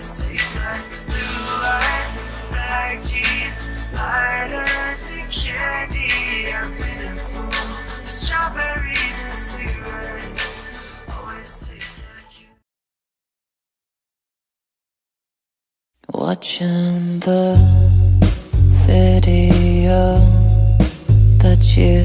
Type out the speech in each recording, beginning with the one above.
six nine, blue eyes, black jeans, light eyes and candy. I've been a fool for strawberries and cigarettes. Always tastes like you. Watching the video that you.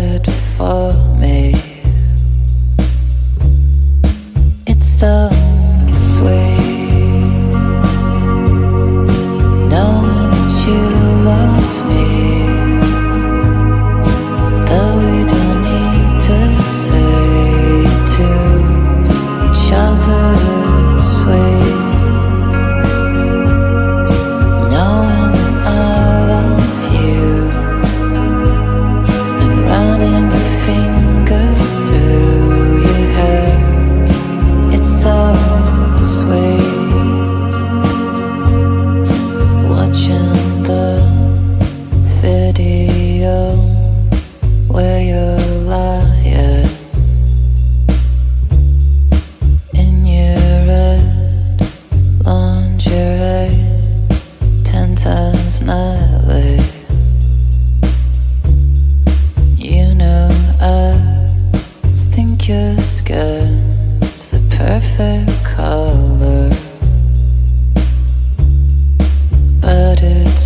set fire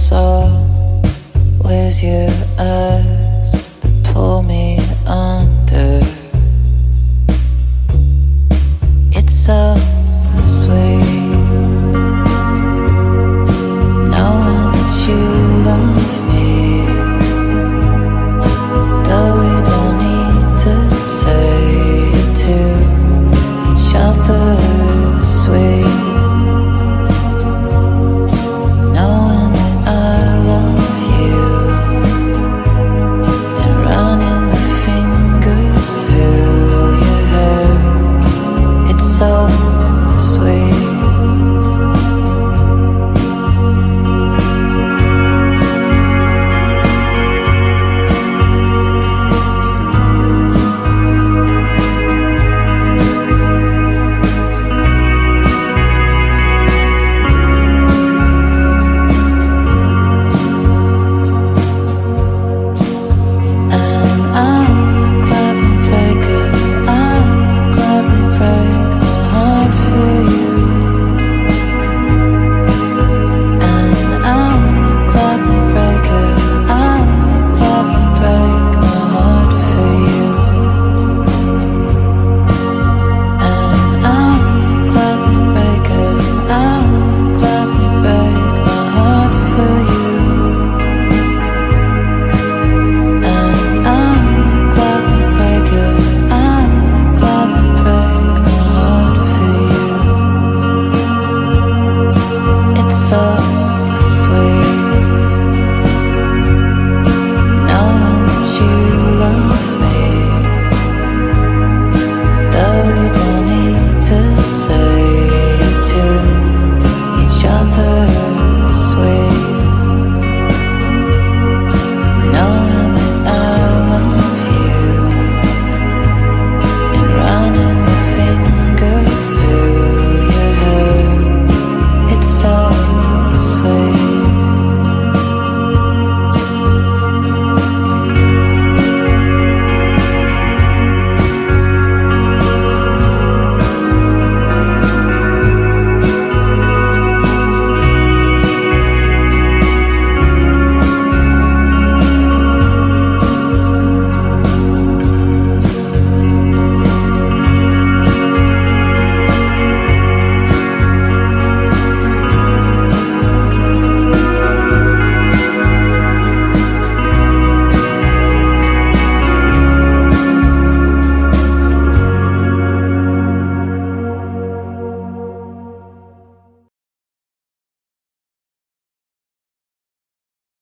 saw Oh.